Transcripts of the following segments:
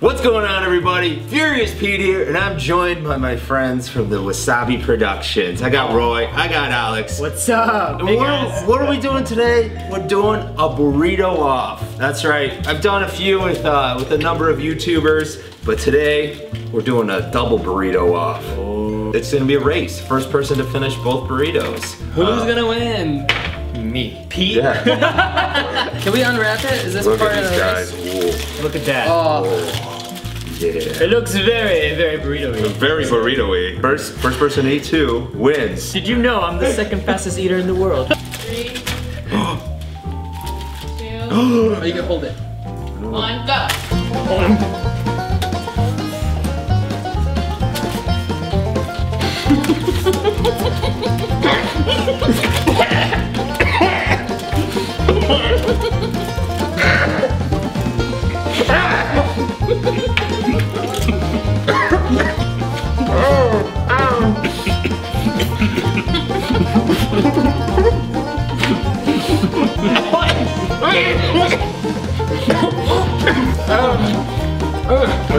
What's going on everybody? Furious Pete here and I'm joined by my friends from the Wassabi Productions. I got Roy, I got Alex. What's up? Hey, what, what are we doing today? We're doing a burrito off. That's right. I've done a few with uh, with a number of YouTubers, but today we're doing a double burrito off. It's gonna be a race. First person to finish both burritos. Who's Uh, gonna win? Me. Pete? Yeah. Can we unwrap it? Is this Look part of the guys. race? Whoa. Look at that. Oh, Yeah. It looks very, very burrito-y. Very burrito-y. First, first person to eat two wins. Did you know I'm the second fastest eater in the world? Three, two, oh, you can hold it. Oh. one, go.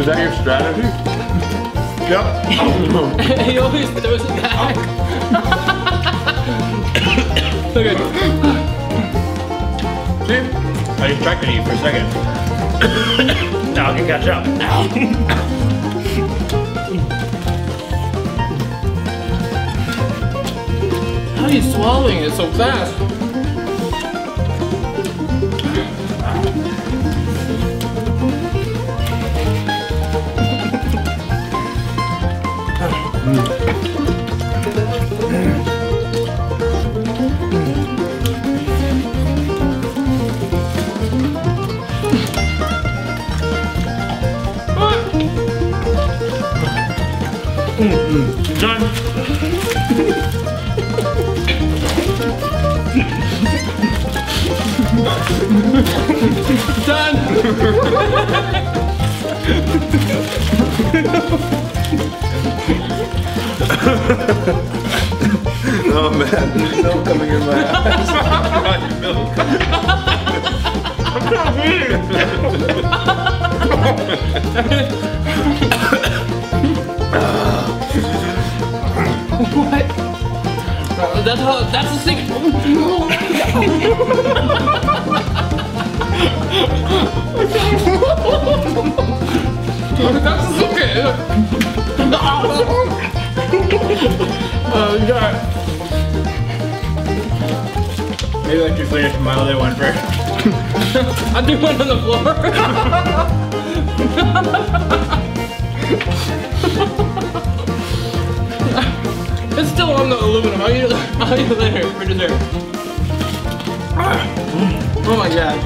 Was that your strategy? Yep. he always throws it back. Look at I distracted you for a second. now I can catch up. How are you swallowing it so fast? Done. Done! Oh man, there's milk coming in my eyes. What? That's how, that's the secret. that's the secret. Oh, God. Maybe I should finish my other one first. I threw one on the floor. eat it later for dessert. Oh my god.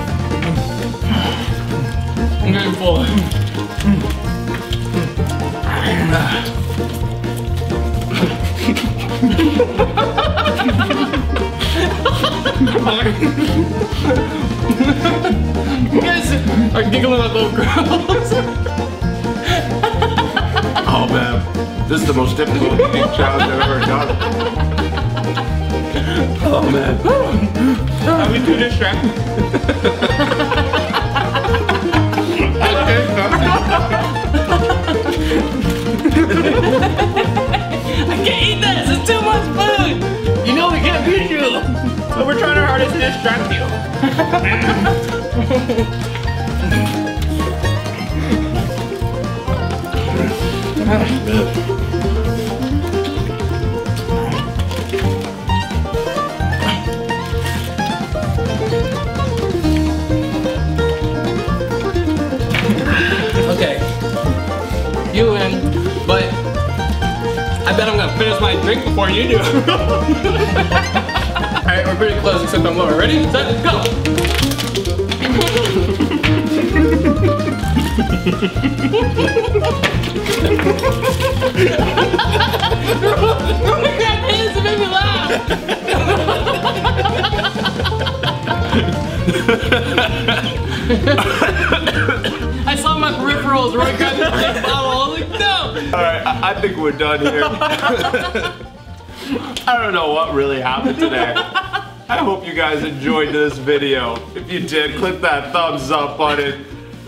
I'm getting full. You guys are giggling like little girls. Oh man, this is the most difficult challenge I've ever done. Oh man. Are we too distracted? I can't eat this. It's too much food. You know we can't beat you. So we're trying our hardest to distract you. gonna finish my drink before you do. Alright, we're pretty close except I'm lower. Ready, set, go! God, hands, it made me laugh! I saw my peripherals right grabbed the bottle. I no! Alright, I, I think we're done here. I don't know what really happened today. I hope you guys enjoyed this video. If you did, click that thumbs up button.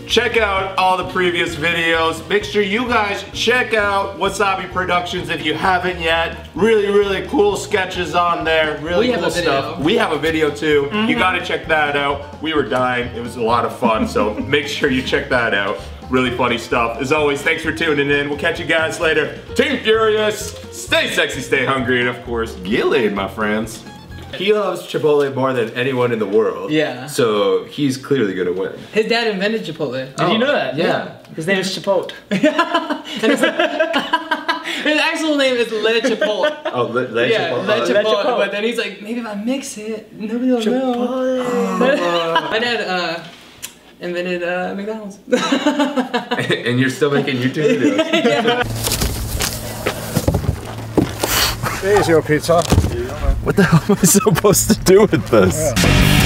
check out all the previous videos. Make sure you guys check out Wassabi Productions if you haven't yet. Really, really cool sketches on there. Really We have cool stuff. We have a video too. You mm-hmm. gotta check that out. We were dying. It was a lot of fun, so make sure you check that out. Really funny stuff. As always, thanks for tuning in. We'll catch you guys later. Team Furious, stay sexy, stay hungry, and of course, get laid, my friends. He loves Chipotle more than anyone in the world. Yeah. So he's clearly gonna win. His dad invented Chipotle. Did you know that? Yeah. His name is Chipotle. His, his actual name is Le Chipotle. Oh, Le, Le Yeah, Chipotle. Le Chipotle. Chipotle. But then he's like, maybe if I mix it, nobody will know. My dad uh, invented uh, McDonald's. and you're still making YouTube videos. There's your pizza. what the hell am I supposed to do with this?